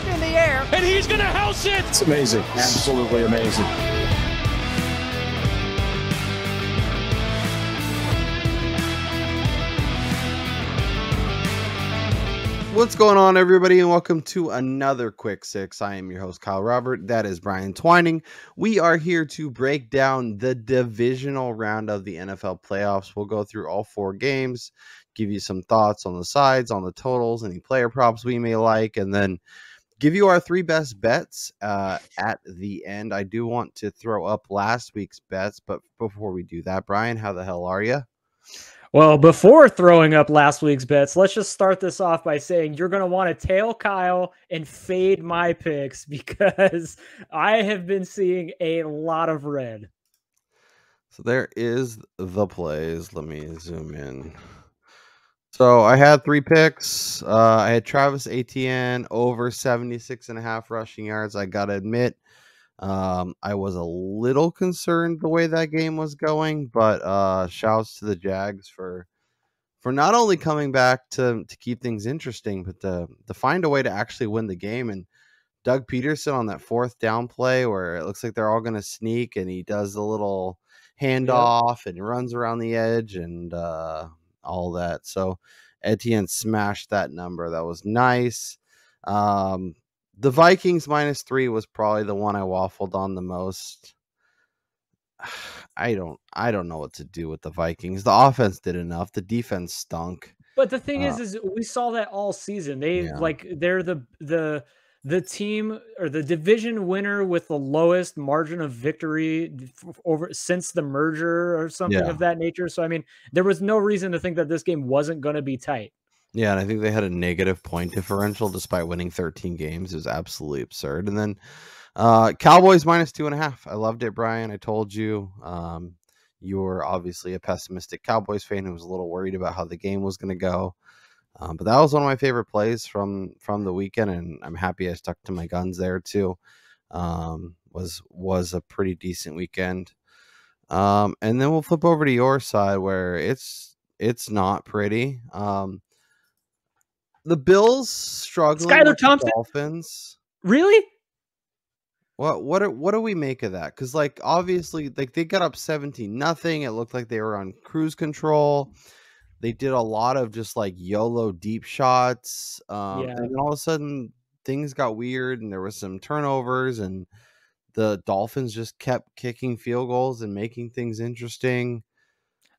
flag in the air. And he's going to house it. It's amazing. Absolutely amazing. What's going on, everybody, and welcome to another Quick Six. I am your host, Kyle Robert. That is Brian Twining. We are here to break down the divisional round of the NFL playoffs. We'll go through all four games, give you some thoughts on the sides, on the totals, any player props we may like, and then give you our three best bets uh, at the end. I do want to throw up last week's bets, but before we do that, Brian, how the hell are you? Well, before throwing up last week's bets, let's just start this off by saying you're going to want to tail Kyle and fade my picks because I have been seeing a lot of red. So there is the plays. Let me zoom in. So I had three picks. Uh, I had Travis Etienne over 76 and a half rushing yards. I got to admit, um, I was a little concerned the way that game was going, but uh, shouts to the Jags for for not only coming back to to keep things interesting, but to to find a way to actually win the game. And Doug Pederson on that fourth down play where it looks like they're all going to sneak, and he does the little handoff and runs around the edge and uh, all that. So Etienne smashed that number. That was nice. Um, the Vikings minus three was probably the one I waffled on the most. I don't I don't know what to do with the Vikings. The offense did enough. The defense stunk. But the thing Uh, is, is we saw that all season. They Yeah. like they're the the the team or the division winner with the lowest margin of victory f- over since the merger or something Yeah. of that nature. So I mean, there was no reason to think that this game wasn't going to be tight. Yeah, and I think they had a negative point differential despite winning 13 games. It was absolutely absurd. And then uh Cowboys minus two and a half. I loved it, Brian. I told you. Um you were obviously a pessimistic Cowboys fan who was a little worried about how the game was going to go. Um, but that was one of my favorite plays from from the weekend, and I'm happy I stuck to my guns there too. Um, was was a pretty decent weekend. Um, and then we'll flip over to your side where it's it's not pretty. Um, the Bills struggling. The Thompson? Dolphins. Really? What what do, what do we make of that? Because like obviously like they got up seventeen nothing. It looked like they were on cruise control. They did a lot of just like YOLO deep shots. Um, Yeah. and then all of a sudden things got weird and there was some turnovers and the Dolphins just kept kicking field goals and making things interesting.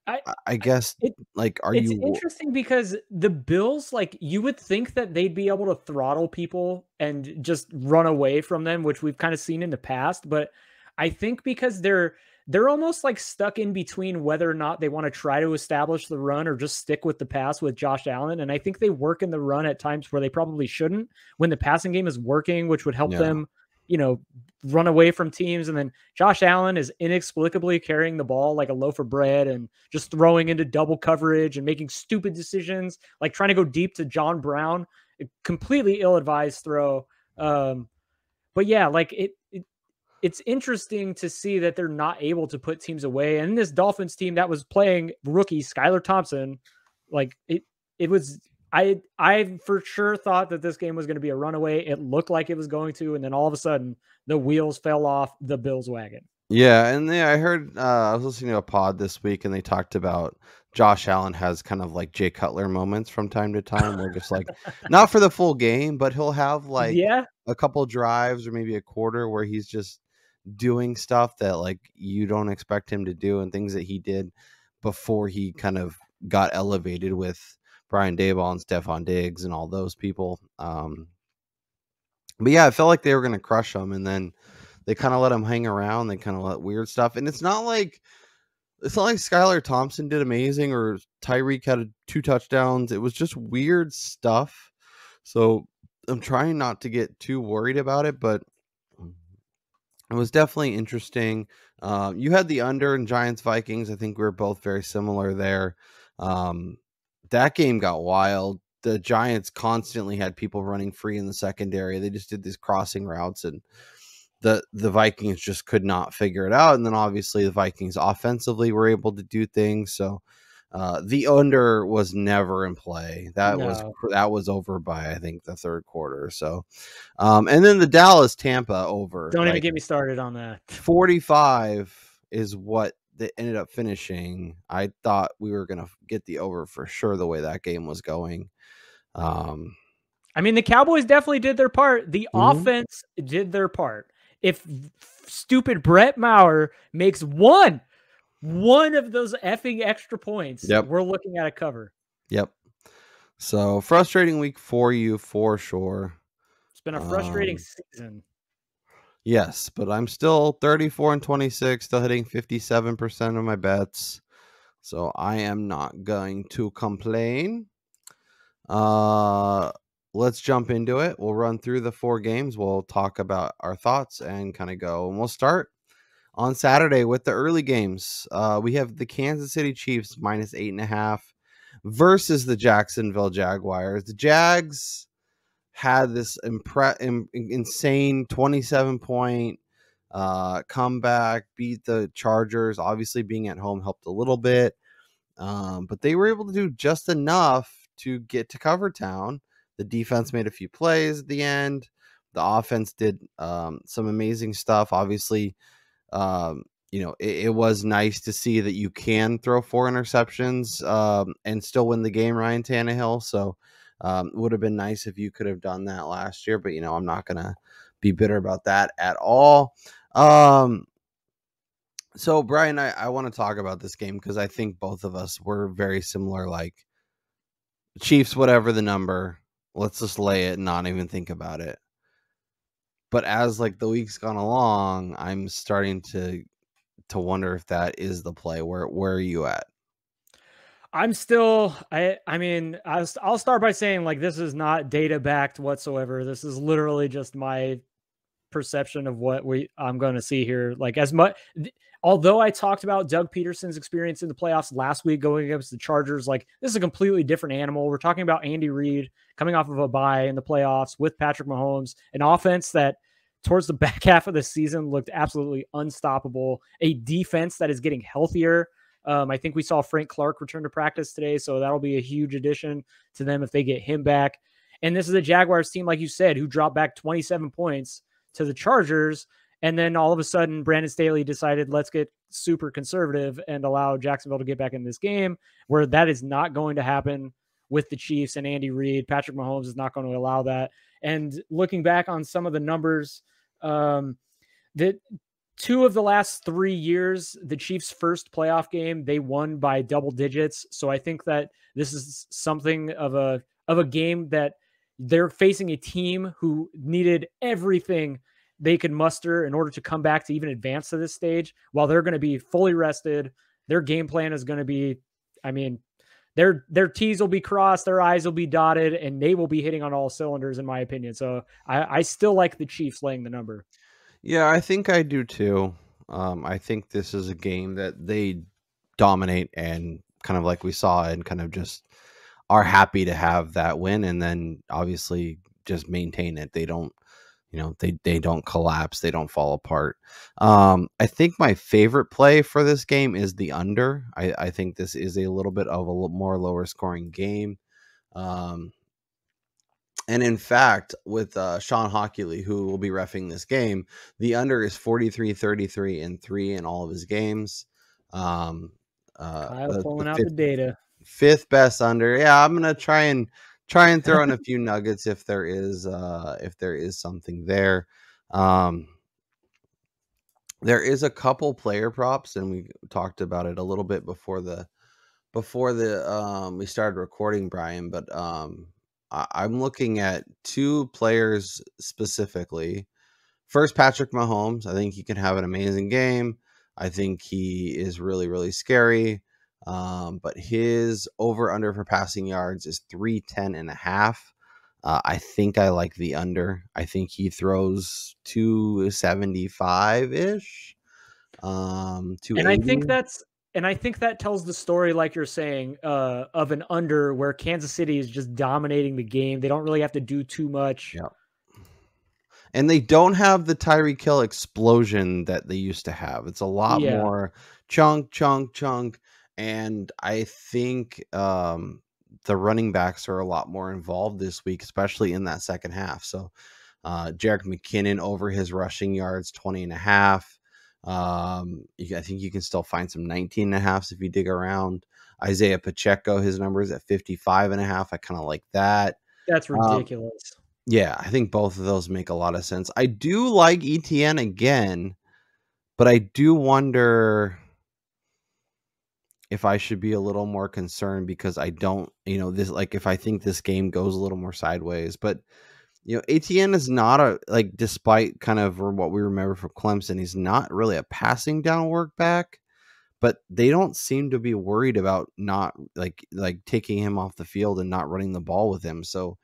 I- I, guess it- like are it's you interesting because the Bills, like you would think that they'd be able to throttle people and just run away from them, which we've kind of seen in the past. But I think because they're they're almost like stuck in between whether or not they want to try to establish the run or just stick with the pass with Josh Allen. And I think they work in the run at times where they probably shouldn't when the passing game is working, which would help Yeah. them, you know, run away from teams. And then Josh Allen is inexplicably carrying the ball like a loaf of bread and just throwing into double coverage and making stupid decisions, like trying to go deep to John Brown, a completely ill-advised throw. Um, but yeah, like it, it it's interesting to see that they're not able to put teams away. And this Dolphins team that was playing rookie Skylar Thompson, like it it was I I for sure thought that this game was going to be a runaway. It looked like it was going to, and then all of a sudden the wheels fell off the Bills wagon. Yeah, and then I heard uh, I was listening to a pod this week, and they talked about Josh Allen has kind of like Jay Cutler moments from time to time, where just like not for the full game, but he'll have like yeah, a couple drives or maybe a quarter where he's just doing stuff that like you don't expect him to do, and things that he did before he kind of got elevated with Brian Daboll and Stefon Diggs and all those people. Um, but yeah, I felt like they were going to crush him, and then they kind of let him hang around. They kind of let weird stuff, and it's not like it's not like Skylar Thompson did amazing or Tyreek had a, two touchdowns. It was just weird stuff. So I'm trying not to get too worried about it, but it was definitely interesting. Uh, you had the under and Giants Vikings. I think we were both very similar there. Um, that game got wild. The Giants constantly had people running free in the secondary. They just did these crossing routes, and the the Vikings just could not figure it out. And then obviously the Vikings offensively were able to do things. So Uh, the under was never in play. That No. was that was over by I think the third quarter. So, um, and then the Dallas Tampa over. Don't even get me started on that. 45 is what they ended up finishing. I thought we were gonna get the over for sure the way that game was going. Um, I mean, the Cowboys definitely did their part. The Mhm. offense did their part. If stupid Brett Maher makes one, one of those effing extra points, Yep. we're looking at a cover. yep. So frustrating week for you for sure. It's been a frustrating Um, season. Yes, but I'm still 34 and 26, still hitting 57% of my bets. So I am not going to complain. Uh let's jump into it. We'll run through the four games. We'll talk about our thoughts and kind of go. And we'll start on Saturday with the early games. Uh we have the Kansas City Chiefs minus eight and a half versus the Jacksonville Jaguars. The Jags had this impre- in, insane 27 point uh, comeback, beat the Chargers. Obviously, being at home helped a little bit, um, but they were able to do just enough to get to cover town. The defense made a few plays at the end. The offense did um, some amazing stuff. Obviously, um, you know, it, it was nice to see that you can throw four interceptions um, and still win the game, Ryan Tannehill. So, um, would have been nice if you could have done that last year, but you know, I'm not gonna be bitter about that at all. Um, so Brian, I, I want to talk about this game because I think both of us were very similar. Like Chiefs, whatever the number, let's just lay it and not even think about it. But as like the week's gone along, I'm starting to to wonder if that is the play. Where where are you at? I'm still, I, I mean, I'll, I'll start by saying like this is not data backed whatsoever. This is literally just my perception of what we I'm going to see here. Like as much, although I talked about Doug Pederson's experience in the playoffs last week going against the Chargers, like this is a completely different animal. We're talking about Andy Reid coming off of a bye in the playoffs with Patrick Mahomes, an offense that towards the back half of the season looked absolutely unstoppable, a defense that is getting healthier. Um, I think we saw Frank Clark return to practice today, so that'll be a huge addition to them if they get him back. And this is a Jaguars team, like you said, who dropped back 27 points to the Chargers. And then all of a sudden, Brandon Staley decided, let's get super conservative and allow Jacksonville to get back in this game, where that is not going to happen with the Chiefs and Andy Reid. Patrick Mahomes is not going to allow that. And looking back on some of the numbers, um, that two of the last three years, the Chiefs' first playoff game, they won by double digits. So I think that this is something of a of a game that they're facing a team who needed everything they could muster in order to come back to even advance to this stage. While they're going to be fully rested, their game plan is going to be, I mean, their their T's will be crossed, their I's will be dotted, and they will be hitting on all cylinders, in my opinion. So I, I still like the Chiefs laying the number. Yeah, I think I do too. Um, I think this is a game that they dominate and kind of like we saw and kind of just are happy to have that win and then obviously just maintain it. They don't, you know, they they don't collapse, they don't fall apart. Um, I think my favorite play for this game is the under. I, I think this is a little bit of a more lower scoring game. Um, and in fact, with uh, Sean Hockley, who will be refing this game, the under is 43, 33, and 3 in all of his games. Um, uh, Kyle the- pulling the out the data. fifth best under. Yeah, I'm gonna try and try and throw in a few nuggets if there is uh, if there is something there. Um, there is a couple player props, and we talked about it a little bit before the before the um, we started recording, Brian. But um, I- I'm looking at two players specifically. First, Patrick Mahomes. I think he can have an amazing game. I think he is really, really scary. Um, but his over under for passing yards is 310 and a half. Uh, I think I like the under. I think he throws 275 ish. Um, And I think that's and I think that tells the story, like you're saying, uh, of an under where Kansas City is just dominating the game. They don't really have to do too much. Yeah. and they don't have the Tyreek Hill explosion that they used to have. It's a lot Yeah. more chunk, chunk, chunk, and I think um, the running backs are a lot more involved this week, especially in that second half. So, uh, Jerick McKinnon over his rushing yards, 20 and a half. Um, you, I think you can still find some 19 and a halfs if you dig around. Isaiah Pacheco, his numbers at 55 and a half. I kind of like that. That's Um, ridiculous. Yeah, I think both of those make a lot of sense. I do like Etienne again, but I do wonder if I should be a little more concerned because I don't, you know, this like if I think this game goes a little more sideways. But you know, Etienne is not a like despite kind of what we remember from Clemson, he's not really a passing down work back. But they don't seem to be worried about not like like taking him off the field and not running the ball with him. So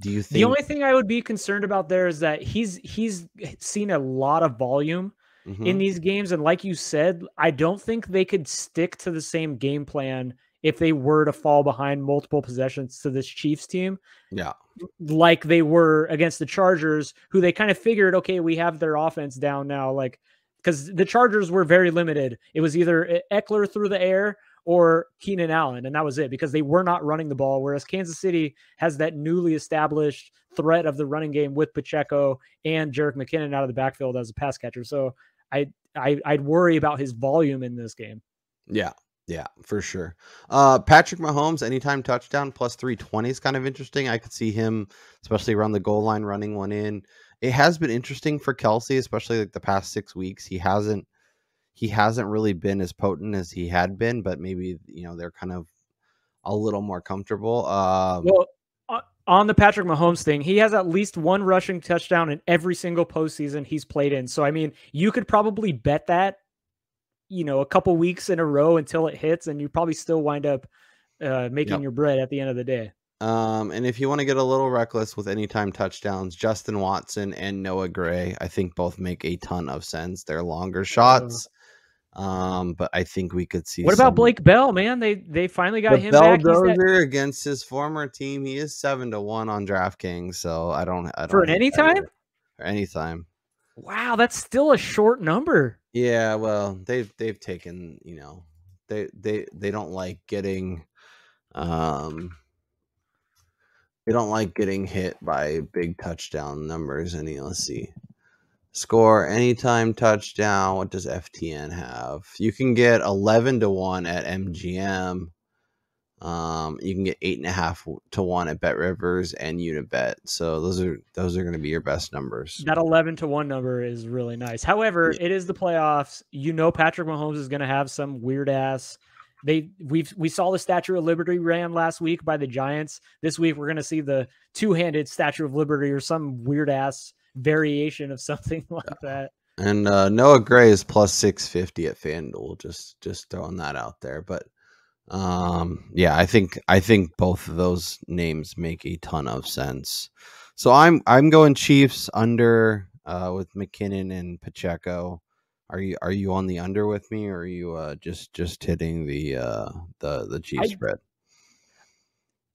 do you think the only thing I would be concerned about there is that he's he's eh, seen a lot of volume Mhm. in these games, and like you said, I don't think they could stick to the same game plan if they were to fall behind multiple possessions to this Chiefs team, yeah. like they were against the Chargers, who they kind of figured, okay, we have their offense down now, like because the Chargers were very limited. It was either Ekeler through the air or Keenan Allen, and that was it because they were not running the ball. Whereas Kansas City has that newly established threat of the running game with Pacheco and Jerick McKinnon out of the backfield as a pass catcher. So I, I I'd worry about his volume in this game. Yeah, yeah, for sure. Uh, Patrick Mahomes, anytime touchdown plus 320 is kind of interesting. I could see him, especially around the goal line, running one in. It has been interesting for Kelce, especially like the past six weeks. He hasn't he hasn't really been as potent as he had been, but maybe you know they're kind of a little more comfortable. Um, Well, on the Patrick Mahomes thing, he has at least one rushing touchdown in every single postseason he's played in. So I mean, you could probably bet that, you know, a couple weeks in a row until it hits, and you probably still wind up uh, making Yep. your bread at the end of the day. Um, and if you want to get a little reckless with anytime touchdowns, Justin Watson and Noah Gray, I think both make a ton of sense. They're longer shots. Um, but I think we could see What about Blake Bell, man? They they finally got the him back. He's that- against his former team. He is seven to one on DraftKings, so I don't. I don't For any time. that anytime? either. For anytime. wow, that's still a short number. Yeah, well, they've they've taken you know they they they don't like getting um they don't like getting hit by big touchdown numbers. Any let's see. Score anytime touchdown. What does FTN have? You can get eleven to one at MGM. Um, you can get eight and a half to one at Bet Rivers and Unibet. So those are those are going to be your best numbers. That 11 to 1 number is really nice. However, Yeah. it is the playoffs. You know Patrick Mahomes is going to have some weird ass they we've we saw the Statue of Liberty ran last week by the Giants. This week we're going to see the two-handed Statue of Liberty or some weird ass variation of something like that. And uh, Noah Gray is plus six fifty at FanDuel. Just just throwing that out there. But um, yeah, I think I think both of those names make a ton of sense. So I'm I'm going Chiefs under uh, with McKinnon and Pacheco. Are you are you on the under with me, or are you uh, just just hitting the uh, the the Chiefs I- spread?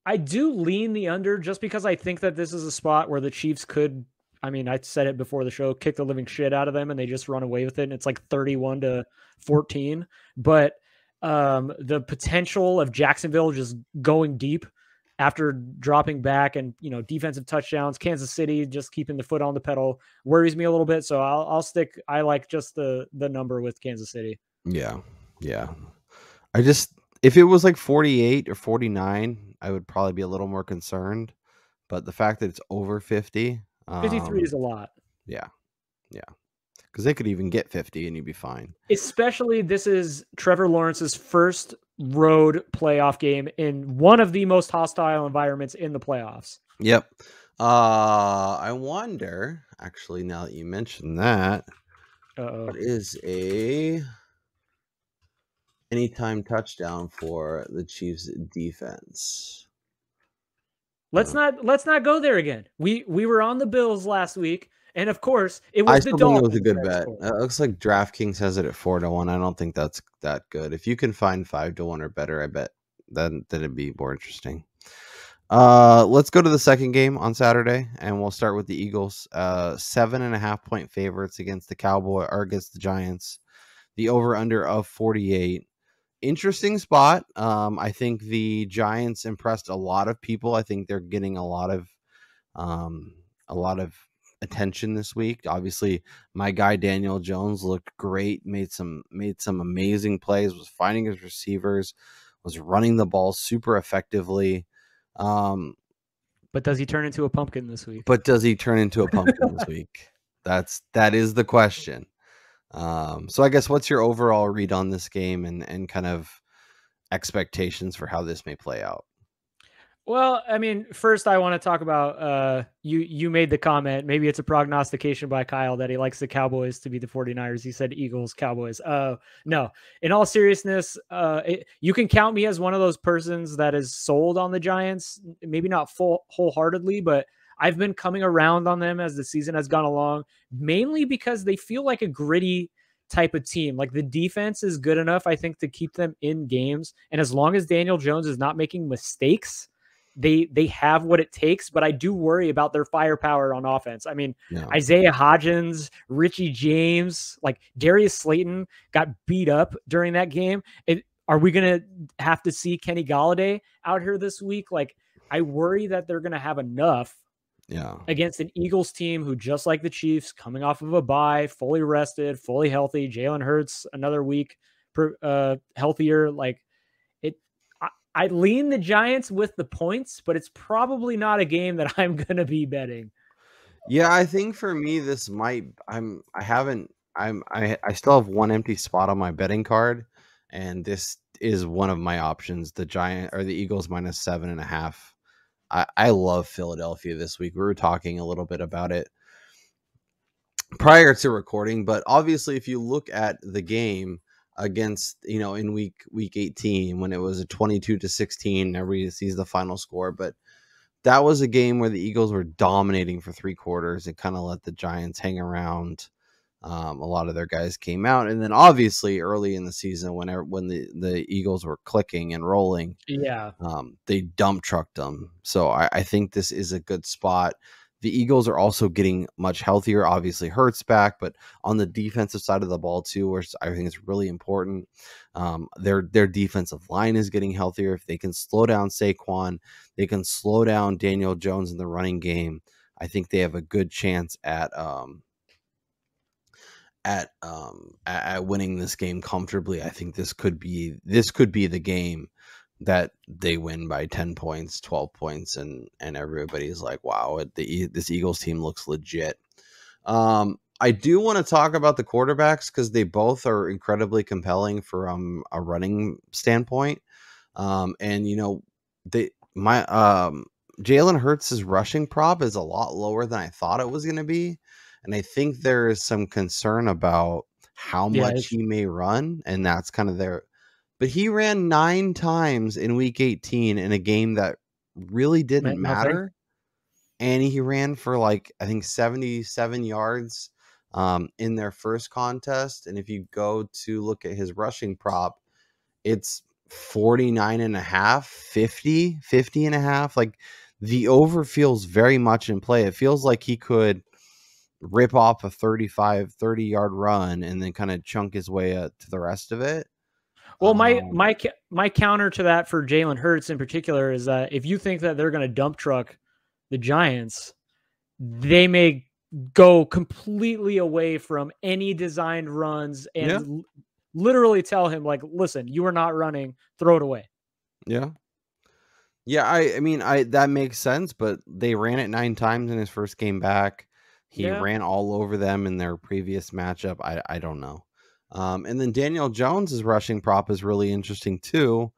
I do lean the under just because I think that this is a spot where the Chiefs could. I mean, I said it before the show, kick the living shit out of them, and they just run away with it. And it's like thirty-one to fourteen. But um, the potential of Jacksonville just going deep after dropping back, and you know, defensive touchdowns, Kansas City just keeping the foot on the pedal worries me a little bit. So I'll, I'll stick. I like just the the number with Kansas City. Yeah, yeah. I just if it was like 48 or 49, I would probably be a little more concerned. But the fact that it's over 50, Fifty-three um, is a lot. yeah, yeah, because they could even get 50 and you'd be fine. especially this is Trevor Lawrence's first road playoff game in one of the most hostile environments in the playoffs. Yep. Uh, I wonder. Actually, now that you mention that, Uh-oh. what is a anytime touchdown for the Chiefs defense? Let's not let's not go there again. We we were on the Bills last week, and of course it was I the still think Dolphins. it was a good bet. It looks like DraftKings has it at four to one. I don't think that's that good. If you can find five to one or better, I bet then then it'd be more interesting. Uh, let's go to the second game on Saturday, and we'll start with the Eagles. Uh, seven and a half point favorites against the Cowboy or against the Giants. The over under of forty eight. Interesting spot. Um, I think the Giants impressed a lot of people. I think they're getting a lot of um, a lot of attention this week. Obviously, my guy Daniel Jones looked great, made some made some amazing plays, was finding his receivers, was running the ball super effectively. Um, but does he turn into a pumpkin this week? But does he turn into a pumpkin this week? That's that is the question. Um, so I guess what's your overall read on this game and and kind of expectations for how this may play out? Well, I mean, first I want to talk about uh you you made the comment, maybe it's a prognostication by Kyle that he likes the Cowboys to be the 49ers. He said Eagles, Cowboys. Uh no. In all seriousness, uh it, you can count me as one of those persons that is sold on the Giants, maybe not full wholeheartedly, but I've been coming around on them as the season has gone along, mainly because they feel like a gritty type of team. Like the defense is good enough, I think, to keep them in games. And as long as Daniel Jones is not making mistakes, they they have what it takes, but I do worry about their firepower on offense. I mean, Isaiah Hodgins, Richie James, like Darius Slayton got beat up during that game. It, are we gonna have to see Kenny Golladay out here this week? Like, I worry that they're gonna have enough. Yeah. Against an Eagles team who, just like the Chiefs, coming off of a bye, fully rested, fully healthy. Jalen Hurts another week, per, uh, healthier. Like it, I, I lean the Giants with the points, but it's probably not a game that I'm going to be betting. Yeah, I think for me this might I'm I haven't I'm I I still have one empty spot on my betting card, and this is one of my options. The Giant or the Eagles minus seven and a half. I, I love Philadelphia this week. We were talking a little bit about it prior to recording, but obviously if you look at the game, against you know in week week 18 when it was a 22 to 16 everybody sees the final score but that was a game where the eagles were dominating for three quarters and kind of let the giants hang around um, a lot of their guys came out and then obviously early in the season whenever when the, the eagles were clicking and rolling yeah um, they dump trucked them so I, I think this is a good spot the Eagles are also getting much healthier. Obviously, Hurts back, but on the defensive side of the ball too, which I think is really important. Um, their their defensive line is getting healthier. If they can slow down Saquon, they can slow down Daniel Jones in the running game. I think they have a good chance at um, at um, at, at winning this game comfortably. I think this could be this could be the game that they win by 10 points 12 points and and everybody's like wow the this eagles team looks legit um i do want to talk about the quarterbacks because they both are incredibly compelling from a running standpoint um and you know they my um jalen hurts' rushing prop is a lot lower than i thought it was going to be and i think there is some concern about how yeah, much he may run and that's kind of their but he ran nine times in week 18 in a game that really didn't matter. And he ran for like, I think 77 yards um, in their first contest. And if you go to look at his rushing prop, it's 49 and a half, 50, 50 and a half. Like the over feels very much in play. It feels like he could rip off a 35, 30 yard run and then kind of chunk his way up to the rest of it. Well, my um, my my counter to that for Jalen Hurts in particular is that if you think that they're going to dump truck the Giants, they may go completely away from any designed runs and yeah. l- literally tell him like, "Listen, you are not running. Throw it away." Yeah. Yeah, I I mean, I that makes sense, but they ran it 9 times in his first game back. He yeah. ran all over them in their previous matchup. I I don't know. Um, and then Daniel Jones's rushing prop is really interesting too.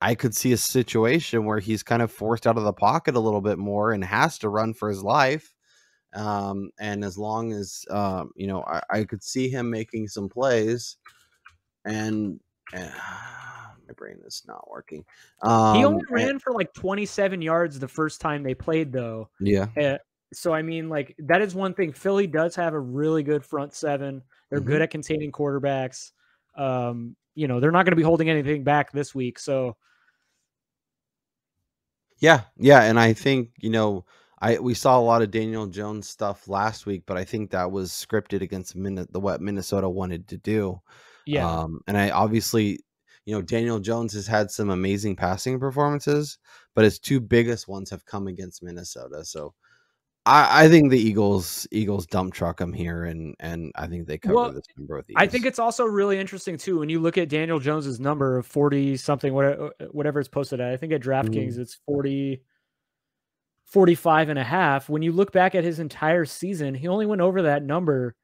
I could see a situation where he's kind of forced out of the pocket a little bit more and has to run for his life. Um, and as long as um, you know, I, I, could see him making some plays, and uh, my brain is not working. Um, he only ran and, for like 27 yards the first time they played, though. Yeah. So I mean, like that is one thing. Philly does have a really good front seven. They're mm-hmm. good at containing quarterbacks. Um, you know, they're not going to be holding anything back this week. So, yeah, yeah, and I think you know, I we saw a lot of Daniel Jones stuff last week, but I think that was scripted against Min- the what Minnesota wanted to do. Yeah, um, and I obviously, you know, Daniel Jones has had some amazing passing performances, but his two biggest ones have come against Minnesota. So I, I think the Eagles Eagles dump truck them here, and and I think they cover Well, this number with ease. I think it's also really interesting too when you look at Daniel Jones's number of 40 something whatever whatever it's posted at. I think at DraftKings Mm-hmm. it's 40 45 and a half. When you look back at his entire season, he only went over that number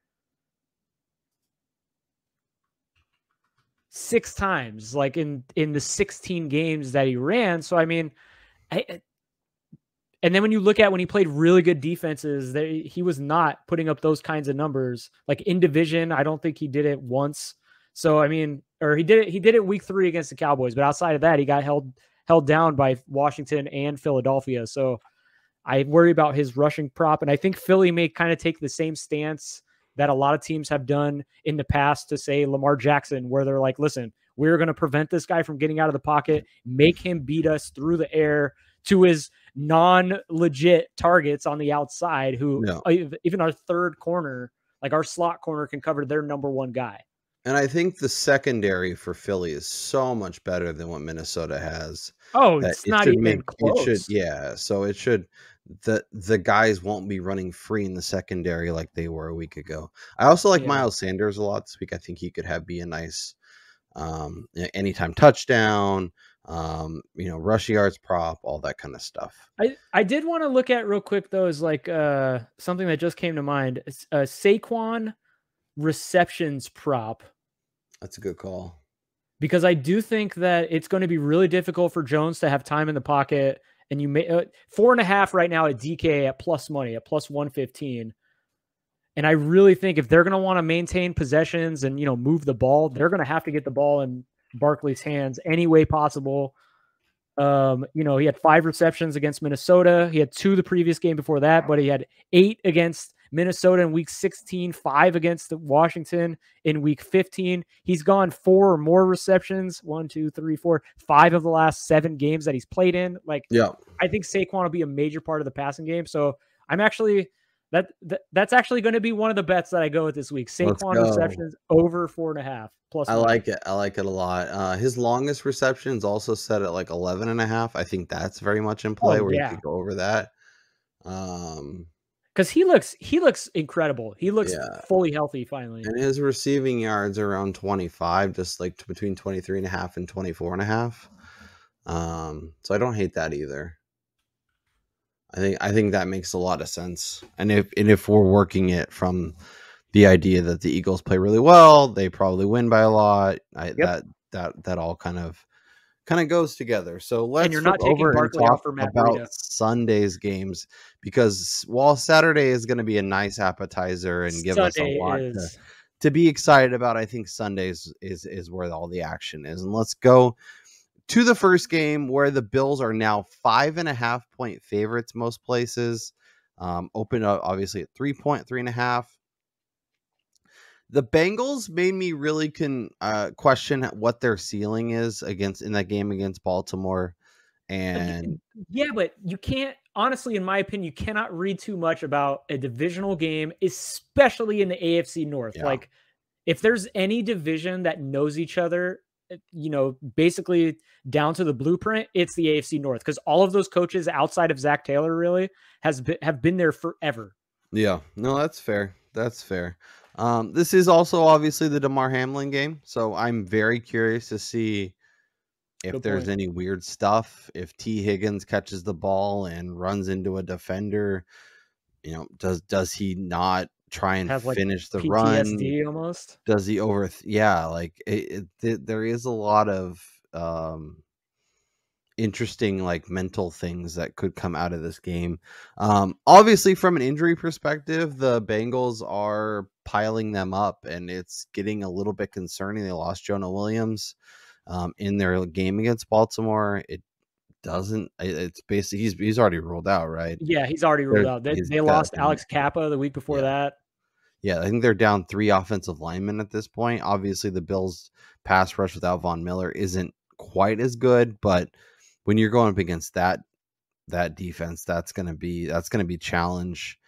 six times like in in the 16 games that he ran. So I mean, I I- and then when you look at when he played really good defenses, they, he was not putting up those kinds of numbers. Like in division, I don't think he did it once. So I mean, or he did it. He did it week three against the Cowboys, but outside of that, he got held held down by Washington and Philadelphia. So I worry about his rushing prop, and I think Philly may kind of take the same stance that a lot of teams have done in the past to say Lamar Jackson, where they're like, listen, we're going to prevent this guy from getting out of the pocket, make him beat us through the air to his non-legit targets on the outside who Yeah. even our third corner like our slot corner can cover their number one guy and I think the secondary for Philly is so much better than what Minnesota has. oh it's it not even make- close It should, yeah. So it should the the guys won't be running free in the secondary like they were a week ago. I also like Yeah. Miles Sanders a lot this week. I think he could have be a nice um anytime touchdown, um, you know, rush yards prop, all that kind of stuff. I, I did want to look at real quick though is like uh something that just came to mind uh Saquon receptions prop That's a good call. because I do think that it's going to be really difficult for Jones to have time in the pocket. And you may uh, four and a half right now at DK at plus money at plus one fifteen. And I really think if they're going to want to maintain possessions and you know move the ball, they're going to have to get the ball in Barkley's hands any way possible. Um, you know, he had five receptions against Minnesota. He had two the previous game before that, but he had eight against Minnesota in week 16, five against Washington in week 15. He's gone four or more receptions, one, two, three, four, five of the last seven games that he's played in. Like, Yeah. I think Saquon will be a major part of the passing game. So I'm actually that, that that's actually going to be one of the bets that I go with this week. Saquon receptions over four and a half plus. I money. like it. I like it a lot. Uh, his longest reception is also set at like 11 and a half. I think that's very much in play Oh, where yeah. you could go over that. Um, because he looks he looks incredible. He looks Yeah. fully healthy finally. and his receiving yards are around 25, just like between 23 and a half and 24 and a half. Um, so I don't hate that either. I think I think that makes a lot of sense. And if and if we're working it from the idea that the Eagles play really well, they probably win by a lot. I, That that that all kind of kind of goes together. So let's and you're not taking over and talk about. Sunday's games because while Saturday is going to be a nice appetizer and give us a lot to, to be excited about. I think Sundays is is where all the action is. And let's go to the first game where the Bills are now five and a half point favorites most places. Um, open up obviously at three point three and a half. The Bengals made me really can uh, question what their ceiling is against in that game against Baltimore, and yeah, but you can't honestly, in my opinion, you cannot read too much about a divisional game, especially in the AFC North. Yeah. Like, if there's any division that knows each other, you know, basically down to the blueprint, it's the AFC North because all of those coaches outside of Zac Taylor really has been, have been there forever. Yeah, no, that's fair. That's fair. Um, this is also obviously the Damar Hamlin game, so I'm very curious to see if Good there's point. any weird stuff. If Tee Higgins catches the ball and runs into a defender, you know, does does he not try and Have, like, finish the run? Almost. Does he over? Yeah, like it, it, there is a lot of um interesting like mental things that could come out of this game. Um obviously from an injury perspective, the Bengals are piling them up and it's getting a little bit concerning. They lost Jonah Williams um in their game against Baltimore. It doesn't it's basically he's he's already ruled out, right? Yeah, he's already ruled They're- out. They, they lost. Alex Cappa the week before Yeah. that. Yeah, I think they're down three offensive linemen at this point. Obviously, the Bills' pass rush without Von Miller isn't quite as good, but when you're going up against that that defense, that's gonna be that's gonna be challenge.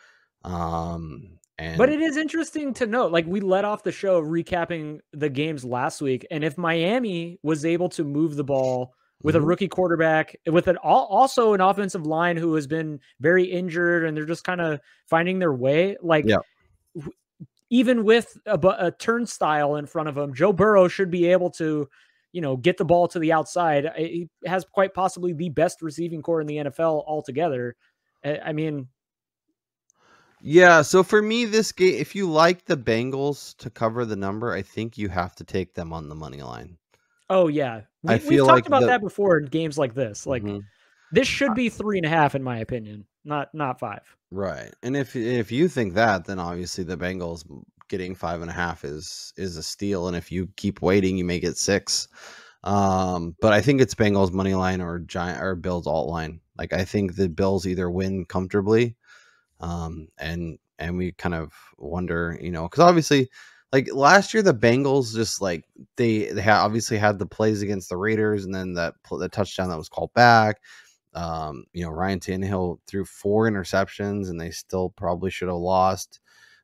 Um, And But it is interesting to note, like we let off the show recapping the games last week, and if Miami was able to move the ball with a Mhm. rookie quarterback, with an also an offensive line who has been very injured, and they're just kind of finding their way, like Yeah. Even with a, a turnstile in front of him, Joe Burrow should be able to, you know, get the ball to the outside. He has quite possibly the best receiving core in the NFL altogether. I I mean, Yeah, so for me, this game, if you like the Bengals to cover the number, I think you have to take them on the money line. Oh yeah, we, feel talked like about the- that before in games like this. Like Mhm. this should be three and a half in my opinion, not not five. Right, and if if you think that, then obviously the Bengals getting five and a half is is a steal, and if you keep waiting, you may get six. Um, but I think it's Bengals money line or giant or Bills alt line. Like I think the Bills either win comfortably, um, and and we kind of wonder, you know, because obviously, like last year the Bengals just like they they obviously had the plays against the Raiders, and then that the touchdown that was called back. Um, you know, Ryan Tannehill threw four interceptions, and they still probably should have lost.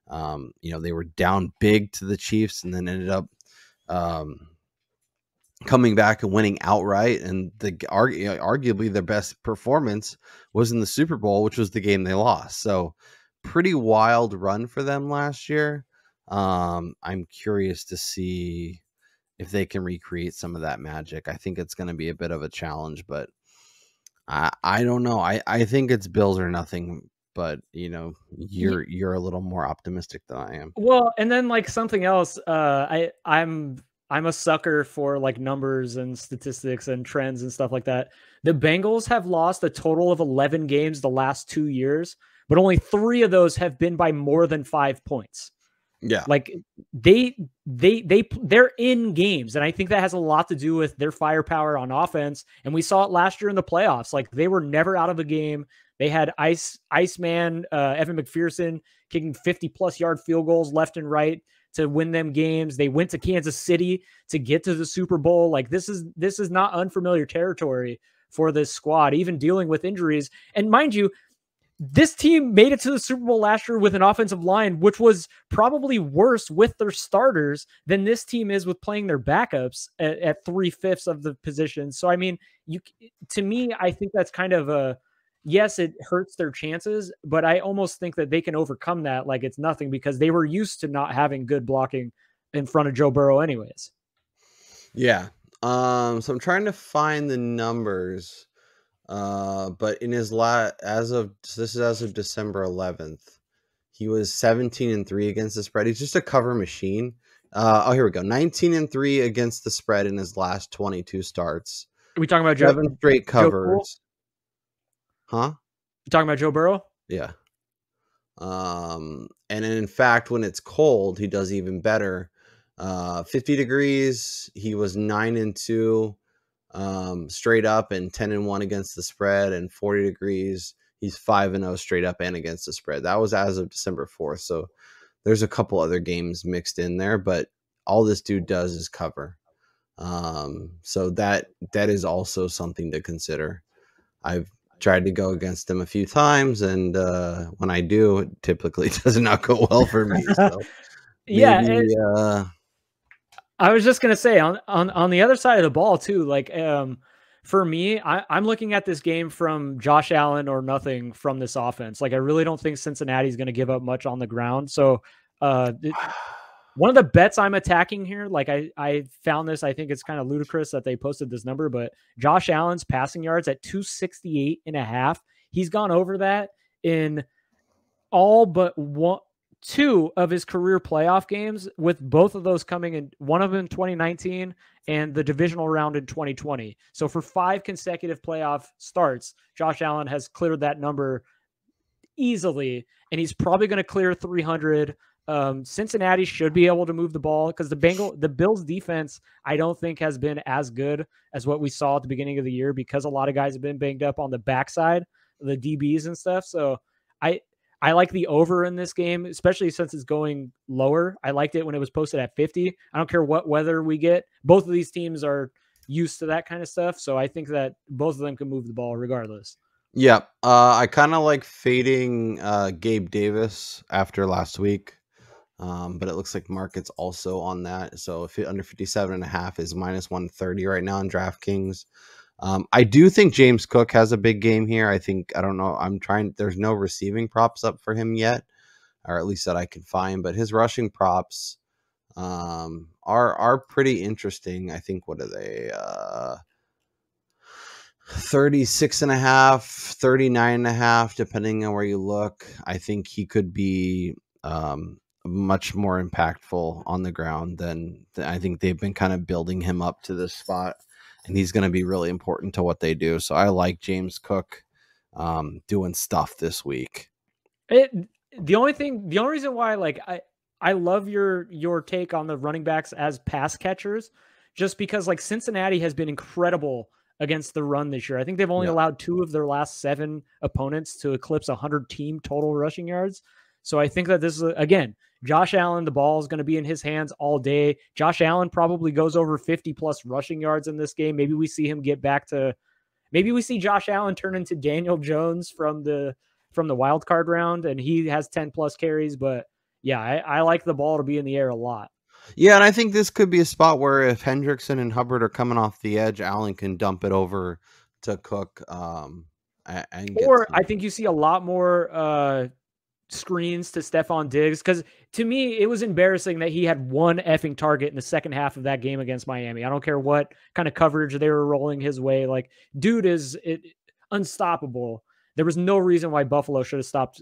Um, you know, they were down big to the Chiefs, and then ended up um, coming back and winning outright. And the arguably their best performance was in the Super Bowl, which was the game they lost. So, pretty wild run for them last year. Um, I'm curious to see if they can recreate some of that magic. I think it's going to be a bit of a challenge, but I I don't know. I I think it's Bills or nothing. But you know, you're you're a little more optimistic than I am. Well, and then like something else, uh, I I'm I'm a sucker for like numbers and statistics and trends and stuff like that. The Bengals have lost a total of 11 games the last two years, but only three of those have been by more than five points. Yeah. Like they they they they're in games, and I think that has a lot to do with their firepower on offense. And we saw it last year in the playoffs. Like they were never out of a game. They had Ice Iceman uh, Evan McPherson kicking 50 plus yard field goals left and right to win them games. They went to Kansas City to get to the Super Bowl. Like this is this is not unfamiliar territory for this squad, even dealing with injuries. And mind you, this team made it to the Super Bowl last year with an offensive line, which was probably worse with their starters than this team is with playing their backups at, at three fifths of the position. So, I mean, you to me, I think that's kind of a yes, it hurts their chances, but I almost think that they can overcome that like it's nothing because they were used to not having good blocking in front of Joe Burrow, anyways. Yeah. Um, so I'm trying to find the numbers. Uh, but in his la as of this is as of December 11th, he was 17 and 3 against the spread. He's just a cover machine. Uh, oh, here we go. 19 and 3 against the spread in his last 22 starts. Are we talking about Joe? Seven straight covers. Huh? You talking about Joe Burrow? Yeah. Um, and in fact, when it's cold, he does even better. Uh, 50 degrees, he was nine and two, um, straight up, and 10 and one against the spread. And 40 degrees, he's five and zero straight up and against the spread. That was as of December 4th. So there's a couple other games mixed in there, but all this dude does is cover. Um, so that that is also something to consider. I've tried to go against him a few times, and uh, when I do, it typically does not go well for me. So Yeah, maybe, uh, I was just gonna say on on on the other side of the ball too. Like, um, for me, I, I'm looking at this game from Josh Allen or nothing from this offense. Like, I really don't think Cincinnati's gonna give up much on the ground. So, uh, it- one of the bets I'm attacking here, like I I found this, I think it's kind of ludicrous that they posted this number, but Josh Allen's passing yards at 268 and a half. He's gone over that in all but one two of his career playoff games, with both of those coming in one of them in 2019 and the divisional round in 2020. So for five consecutive playoff starts, Josh Allen has cleared that number easily, and he's probably going to clear 300. Um, Cincinnati should be able to move the ball because the Bengal, the Bills defense, I don't think has been as good as what we saw at the beginning of the year because a lot of guys have been banged up on the backside, the DBs and stuff. So I I like the over in this game, especially since it's going lower. I liked it when it was posted at 50. I don't care what weather we get. Both of these teams are used to that kind of stuff. So I think that both of them can move the ball regardless. Yeah. Uh, I kind of like fading uh, Gabe Davis after last week. Um, but it looks like market's also on that. So if it under 57 and a half is minus 130 right now in DraftKings. Um, I do think James Cook has a big game here. I think I don't know. I'm trying. There's no receiving props up for him yet, or at least that I can find. But his rushing props um, are are pretty interesting. I think what are they? Uh, 36 and a half, 39 and a half, depending on where you look. I think he could be um, much more impactful on the ground than, than I think they've been kind of building him up to this spot. And he's going to be really important to what they do. So I like James Cook um, doing stuff this week. It the only thing the only reason why like I I love your your take on the running backs as pass catchers, just because like Cincinnati has been incredible against the run this year. I think they've only yeah. allowed two of their last seven opponents to eclipse 100 team total rushing yards. So I think that this is again Josh Allen, the ball is going to be in his hands all day. Josh Allen probably goes over 50 plus rushing yards in this game. Maybe we see him get back to maybe we see Josh Allen turn into Daniel Jones from the from the wild card round and he has 10 plus carries. But yeah, I, I like the ball to be in the air a lot. Yeah, and I think this could be a spot where if Hendrickson and Hubbard are coming off the edge, Allen can dump it over to Cook. Um, and or I think you see a lot more uh, screens to Stefon Diggs because to me it was embarrassing that he had one effing target in the second half of that game against Miami. I don't care what kind of coverage they were rolling his way. Like, dude is it, unstoppable. There was no reason why Buffalo should have stopped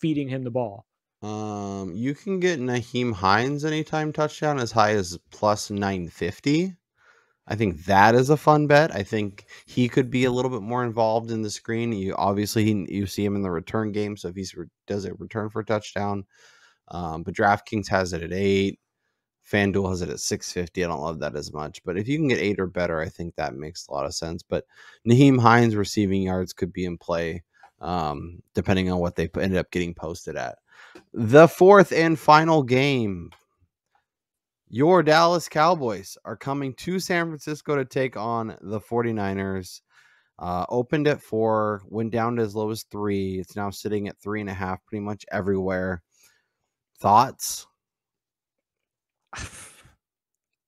feeding him the ball. Um, you can get Nyheim Hines anytime touchdown as high as plus 950. I think that is a fun bet. I think he could be a little bit more involved in the screen. You obviously you see him in the return game, so if he does a return for a touchdown, um, but DraftKings has it at eight. FanDuel has it at 650. I don't love that as much, but if you can get eight or better, I think that makes a lot of sense. But Nyheim Hines receiving yards could be in play, um, depending on what they ended up getting posted at. The fourth and final game your Dallas Cowboys are coming to San Francisco to take on the 49ers. Uh, opened at four, went down to as low as three. It's now sitting at three and a half pretty much everywhere. Thoughts?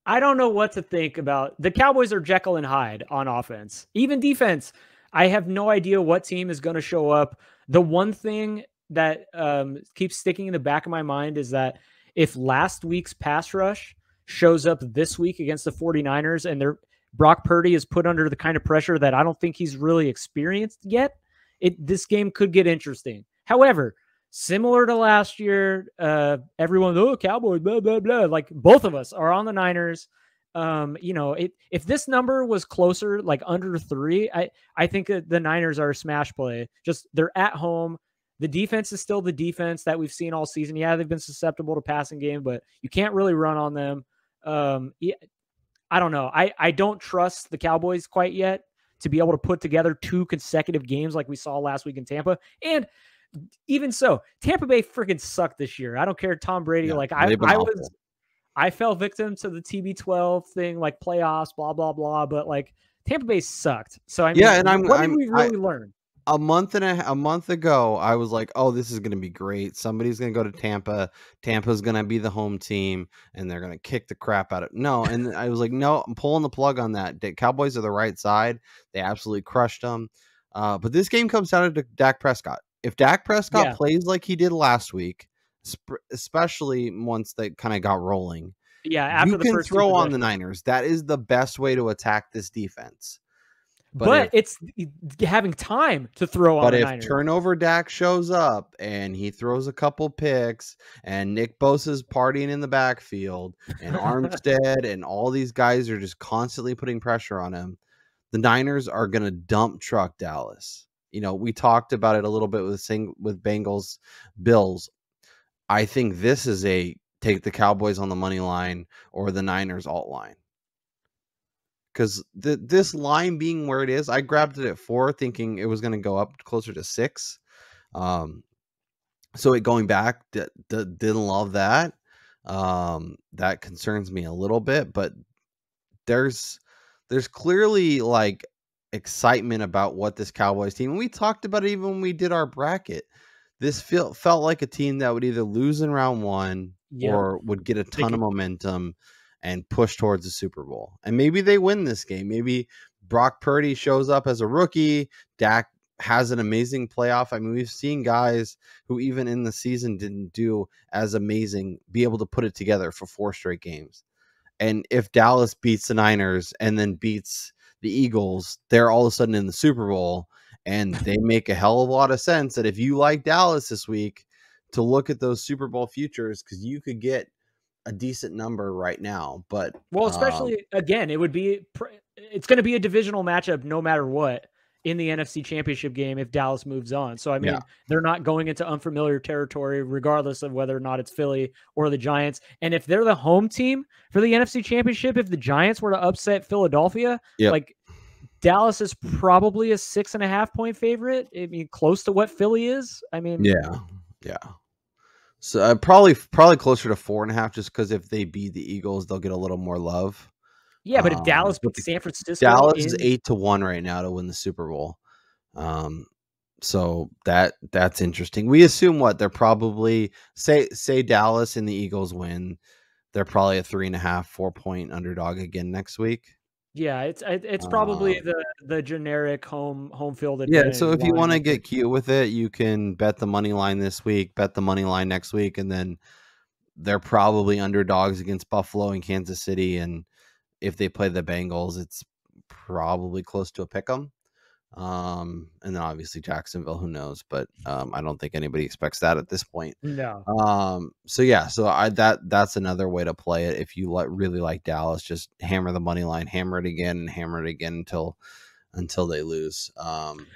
I don't know what to think about. The Cowboys are Jekyll and Hyde on offense, even defense. I have no idea what team is going to show up. The one thing that um, keeps sticking in the back of my mind is that if last week's pass rush shows up this week against the 49ers and they're Brock Purdy is put under the kind of pressure that I don't think he's really experienced yet, it this game could get interesting. However, similar to last year, uh, everyone, oh, Cowboys, blah, blah, blah. Like both of us are on the Niners. Um, you know, it, if this number was closer, like under three, I, I think the Niners are a smash play. Just they're at home. The defense is still the defense that we've seen all season. Yeah, they've been susceptible to passing game, but you can't really run on them. Um, yeah, I don't know. I I don't trust the Cowboys quite yet to be able to put together two consecutive games like we saw last week in Tampa. And even so, Tampa Bay freaking sucked this year. I don't care, Tom Brady. Yeah, like I, I was, I fell victim to the TB12 thing, like playoffs, blah blah blah. But like Tampa Bay sucked. So I mean, yeah, and I'm, what I'm, did we really I, learn? A month and a, a month ago, I was like, "Oh, this is going to be great. Somebody's going to go to Tampa. Tampa's going to be the home team, and they're going to kick the crap out of." No, and I was like, "No, I'm pulling the plug on that. The Cowboys are the right side. They absolutely crushed them." Uh, but this game comes down to Dak Prescott. If Dak Prescott yeah. plays like he did last week, sp- especially once they kind of got rolling, yeah, you can throw on the Niners. That is the best way to attack this defense. But, but if, it's having time to throw but on. But if Niners. turnover Dak shows up and he throws a couple picks, and Nick Bosa's partying in the backfield, and Armstead and all these guys are just constantly putting pressure on him, the Niners are going to dump truck Dallas. You know, we talked about it a little bit with sing with Bengals, Bills. I think this is a take the Cowboys on the money line or the Niners alt line because this line being where it is, I grabbed it at four, thinking it was going to go up closer to six. Um, so it going back, d- d- didn't love that. Um, that concerns me a little bit, but there's there's clearly like excitement about what this Cowboys team. And we talked about it even when we did our bracket. This felt felt like a team that would either lose in round one Yep. or would get a ton could- of momentum and push towards the Super Bowl. And maybe they win this game. Maybe Brock Purdy shows up as a rookie. Dak has an amazing playoff. I mean, we've seen guys who even in the season didn't do as amazing be able to put it together for four straight games. And if Dallas beats the Niners and then beats the Eagles, they're all of a sudden in the Super Bowl. And they make a hell of a lot of sense that if you like Dallas this week, to look at those Super Bowl futures because you could get a decent number right now. But Well, um, especially again, it would be it's going to be a divisional matchup no matter what in the NFC Championship game if Dallas moves on. So I mean, Yeah. they're not going into unfamiliar territory regardless of whether or not it's Philly or the Giants. And if they're the home team for the NFC Championship, if the Giants were to upset Philadelphia, Yep. like Dallas is probably a six and a half point favorite. I mean, close to what Philly is. I mean, yeah, yeah. So uh, probably probably closer to four and a half, just because if they beat the Eagles, they'll get a little more love. yeah. But if Um, Dallas but beats San Francisco, Dallas is eight to one right now to win the Super Bowl. Um, so that that's interesting. We assume what they're probably say say Dallas and the Eagles win. They're probably a three and a half, four point underdog again next week. Yeah, it's it's probably Um, the the generic home home field. advantage. Yeah, so if you want to get cute with it, you can bet the money line this week, bet the money line next week, and then they're probably underdogs against Buffalo and Kansas City. And if they play the Bengals, it's probably close to a pick 'em. Um, and then obviously Jacksonville, who knows? But um, I don't think anybody expects that at this point. no, Um, so yeah, so I that that's another way to play it. If you like really like Dallas, just hammer the money line, hammer it again, and hammer it again until until they lose. Um,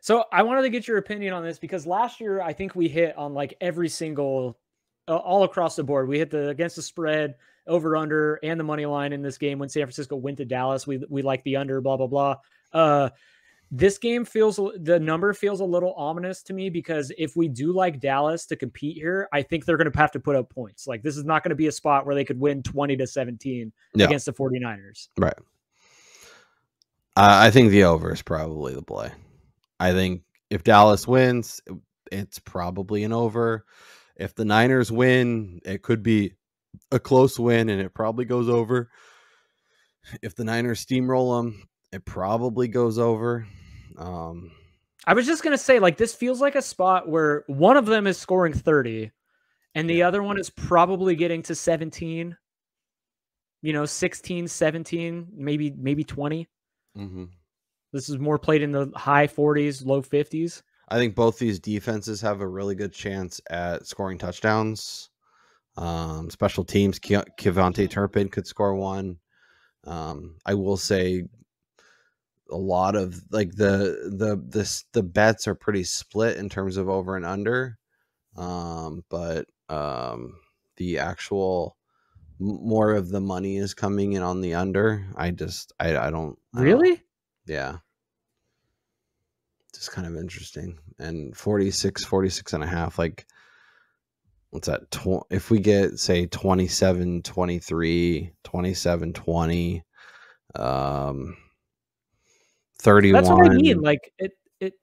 so I wanted to get your opinion on this because last year I think we hit on like every single, uh, all across the board. We hit the against the spread, over under, and the money line in this game when San Francisco went to Dallas. We we like the under, blah blah blah. Uh, this game feels the number feels a little ominous to me because if we do like Dallas to compete here, I think they're going to have to put up points. Like this is not going to be a spot where they could win 20 to 17 Yeah. against the 49ers. Right. I I think the over is probably the play. I think if Dallas wins, it's probably an over. If the Niners win, it could be a close win and it probably goes over. If the Niners steamroll them, it probably goes over. Um, I was just going to say like this feels like a spot where one of them is scoring 30 and the other one is probably getting to 17. You know, 16, 17, maybe maybe 20. mhm. This is more played in the high 40s, low 50s. I think both these defenses have a really good chance at scoring touchdowns. Um, special teams, Ke- KaVontae Turpin could score one. Um, I will say a lot of like the the the s- the bets are pretty split in terms of over and under. Um, but um, the actual more of the money is coming in on the under. I just I I don't I don't- Really? yeah just kind of interesting and 46 46 and a half like what's that tw- if we get say 27 23 27 20 um 31 That's what I mean. Like it it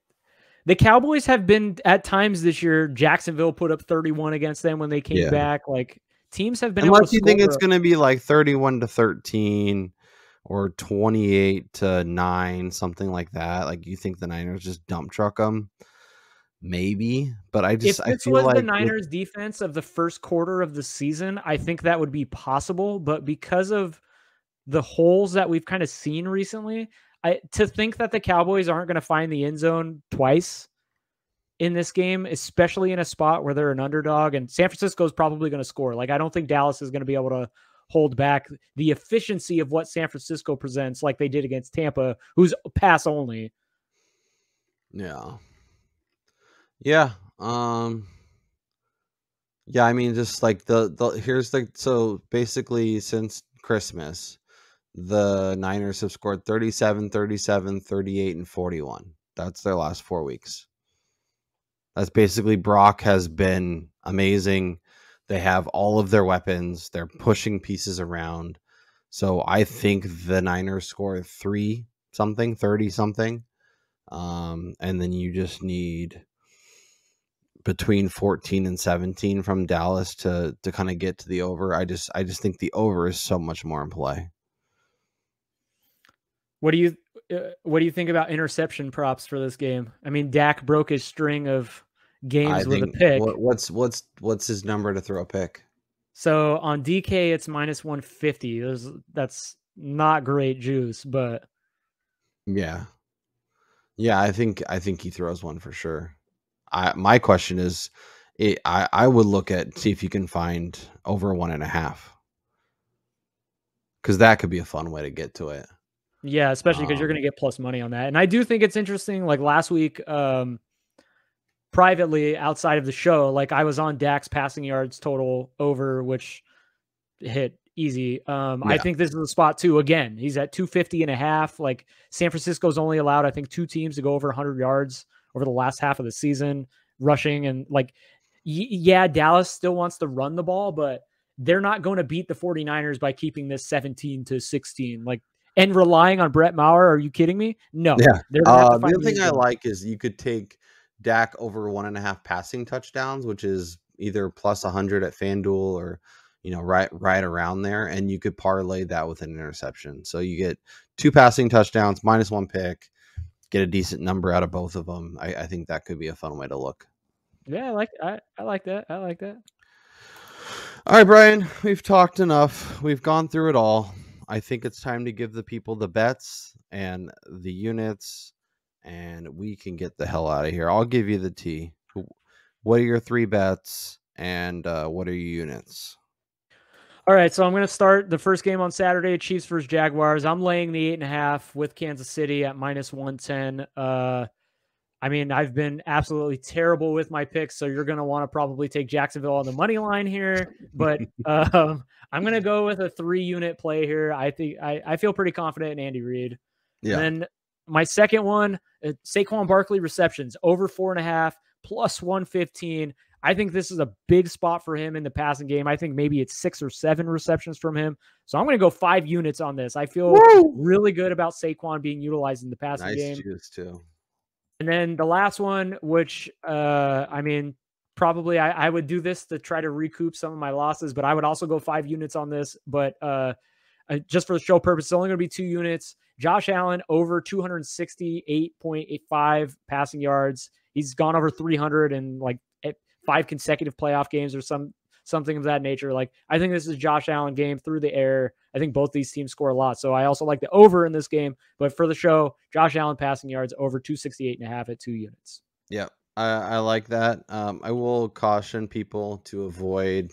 the Cowboys have been at times this year Jacksonville put up 31 against them when they came Yeah. back. Like teams have been unless able to you think it's going to be like 31 to 13 or 28 to 9 something like that like you think the niners just dump truck them maybe but i if just i this was like the with- Niners defense of the first quarter of the season, I think that would be possible. But because of the holes that we've kind of seen recently, I to think that the Cowboys aren't going to find the end zone twice in this game, especially in a spot where they're an underdog, and San Francisco is probably going to score. Like I don't think Dallas is going to be able to hold back the efficiency of what San Francisco presents, like they did against Tampa, who's pass only. Yeah. Yeah. Um Yeah, I mean just like the the here's the so basically since Christmas the Niners have scored 37, 37, 38 and 41. That's their last 4 weeks. That's basically Brock has been amazing. They have all of their weapons. They're pushing pieces around. So I think the Niners score 3 something, 30 something. Um, and then you just need between 14 and 17 from Dallas to to kind of get to the over. I just I just think the over is so much more in play. What do you uh, what do you think about interception props for this game? I mean, Dak broke his string of games I with a pick. What, what's what's what's his number to throw a pick? So on DK, it's minus 150. That's not great juice, but yeah, yeah. I think I think he throws one for sure. I my question is, it, I I would look at see if you can find over one and a half because that could be a fun way to get to it. Yeah, especially because um, you're going to get plus money on that. And I do think it's interesting. Like last week, um, privately outside of the show, like I was on Dak's passing yards total over, which hit easy. Um, yeah. I think this is the spot too. Again, he's at 250 and a half. Like San Francisco's only allowed, I think, two teams to go over 100 yards over the last half of the season rushing. And like, y- yeah, Dallas still wants to run the ball, but they're not going to beat the 49ers by keeping this 17 to 16. Like, and relying on Brett Maher. Are you kidding me? No. Yeah. Uh, the other thing I like is you could take Dak over one and a half passing touchdowns, which is either plus 100 at FanDuel or you know right right around there, and you could parlay that with an interception. So you get two passing touchdowns minus one pick, get a decent number out of both of them. I, I think that could be a fun way to look. Yeah, I like I, I like that. I like that. All right, Brian, we've talked enough. We've gone through it all. I think it's time to give the people the bets and the units, and we can get the hell out of here. I'll give you the T. What are your three bets, and uh, what are your units? All right, so I'm going to start the first game on Saturday, Chiefs versus Jaguars. I'm laying the eight and a half with Kansas City at minus 110. Uh, I mean, I've been absolutely terrible with my picks, so you're going to want to probably take Jacksonville on the money line here. But um, I'm going to go with a three unit play here. I think I, I feel pretty confident in Andy Reid. Yeah. And then my second one, uh, Saquon Barkley receptions over four and a half plus 115. I think this is a big spot for him in the passing game. I think maybe it's six or seven receptions from him. So I'm going to go five units on this. I feel Woo! really good about Saquon being utilized in the passing nice game. Juice too. And then the last one, which uh, I mean, probably I, I, would do this to try to recoup some of my losses, but I would also go five units on this. But uh, uh, just for the show purpose, it's only going to be two units. Josh Allen over 268.85 passing yards. He's gone over 300 in like five consecutive playoff games or some something of that nature. Like I think this is Josh Allen game through the air. I think both these teams score a lot. So I also like the over in this game. But for the show, Josh Allen passing yards over 268 and a half at two units. Yeah, I, I like that. Um, I will caution people to avoid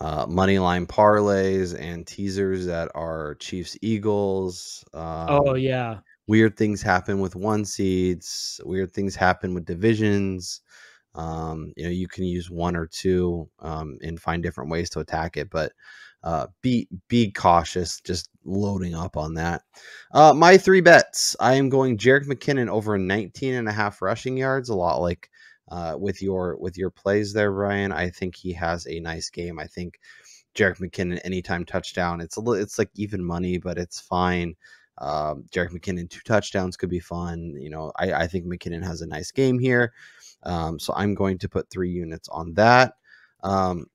uh, money line parlays and teasers that are Chiefs Eagles. Um, oh yeah. Weird things happen with one seeds. Weird things happen with divisions. Um, you know, you can use one or two um, and find different ways to attack it, but uh, be be cautious just loading up on that. Uh, my three bets: I am going Jerick McKinnon over 19 and a half rushing yards, a lot like uh, with your with your plays there, Brian. I think he has a nice game. I think Jerick McKinnon anytime touchdown. It's a little, it's like even money, but it's fine. Um, Jerick McKinnon two touchdowns could be fun. You know, I, I think McKinnon has a nice game here. Um, so I'm going to put three units on that. Um,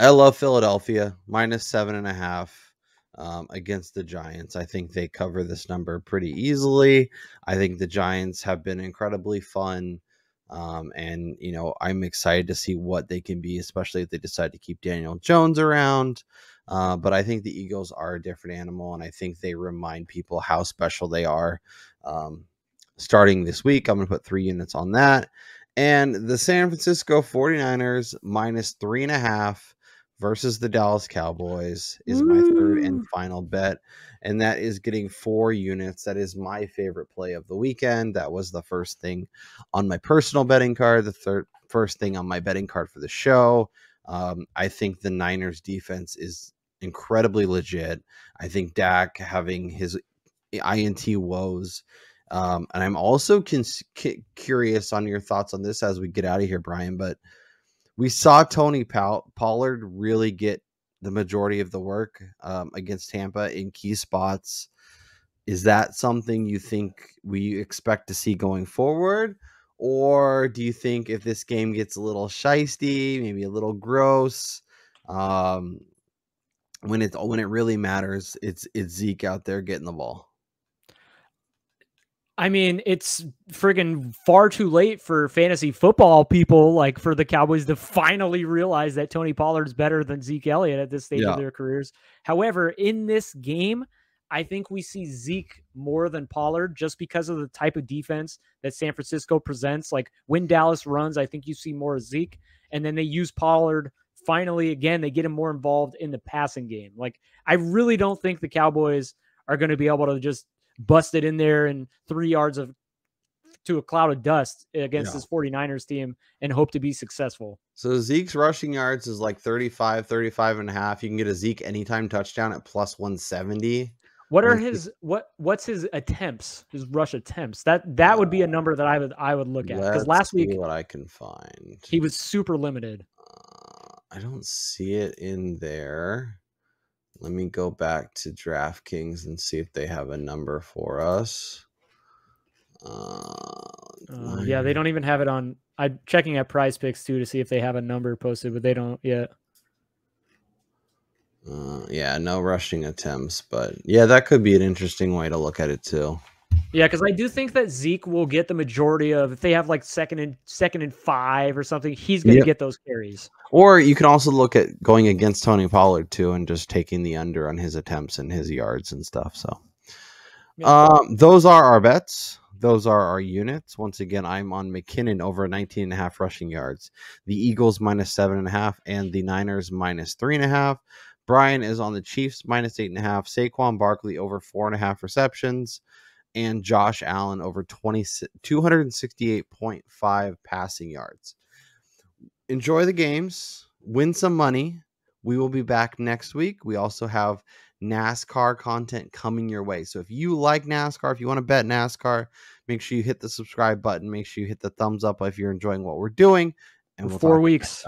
I love Philadelphia minus seven and a half um, against the Giants. I think they cover this number pretty easily. I think the Giants have been incredibly fun. Um, and you know, I'm excited to see what they can be, especially if they decide to keep Daniel Jones around. Uh, but I think the Eagles are a different animal, and I think they remind people how special they are. Um, starting this week. I'm going to put three units on that. And the San Francisco 49ers minus three and a half versus the Dallas Cowboys is my third and final bet. And that is getting four units. That is my favorite play of the weekend. That was the first thing on my personal betting card, the third first thing on my betting card for the show. Um, I think the Niners defense is incredibly legit. I think Dak having his INT woes um, and I'm also curious on your thoughts on this as we get out of here, Brian. But we saw Tony Pollard really get the majority of the work um, against Tampa in key spots. is that something you think we expect to see going forward? Or do you think if this game gets a little shisty, maybe a little gross, um, when it when it really matters, it's it's Zeke out there getting the ball? I mean, it's friggin' far too late for fantasy football people, like for the Cowboys to finally realize that Tony Pollard's better than Zeke Elliott at this stage yeah. of their careers. However, in this game, I think we see Zeke more than Pollard just because of the type of defense that San Francisco presents. Like when Dallas runs, I think you see more of Zeke. And then they use Pollard finally again, they get him more involved in the passing game. Like I really don't think the Cowboys are going to be able to just bust it in there and three yards of to a cloud of dust against yeah. this 49ers team and hope to be successful. So Zeke's rushing yards is like 35, 35 and a half. You can get a Zeke anytime touchdown at plus 170. What are his what what's his attempts? His rush attempts. That that would be a number that I would I would look at because last week what I can find he was super limited. Uh, I don't see it in there. Let me go back to DraftKings and see if they have a number for us. Uh, uh, yeah, they don't even have it on. I'm checking at Prize Picks too to see if they have a number posted, but they don't yet. Uh, yeah, no rushing attempts, but yeah, that could be an interesting way to look at it too. Yeah, because I do think that Zeke will get the majority of if they have like second and second and five or something, he's going to yep. get those carries. Or you can also look at going against Tony Pollard too, and just taking the under on his attempts and his yards and stuff. So, um, those are our bets. Those are our units. Once again, I'm on McKinnon over 19 and a half rushing yards. The Eagles minus seven and a half, and the Niners minus three and a half. Brian is on the Chiefs minus eight and a half. Saquon Barkley over four and a half receptions. And Josh Allen over 20, 268.5 passing yards. Enjoy the games, win some money. We will be back next week. We also have NASCAR content coming your way. So if you like NASCAR, if you want to bet NASCAR, make sure you hit the subscribe button. Make sure you hit the thumbs up if you're enjoying what we're doing. And we'll four weeks.